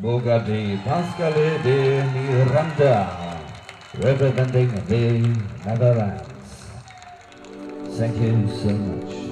Bugatti Pascale de Miranda, representing the Netherlands. Thank you so much.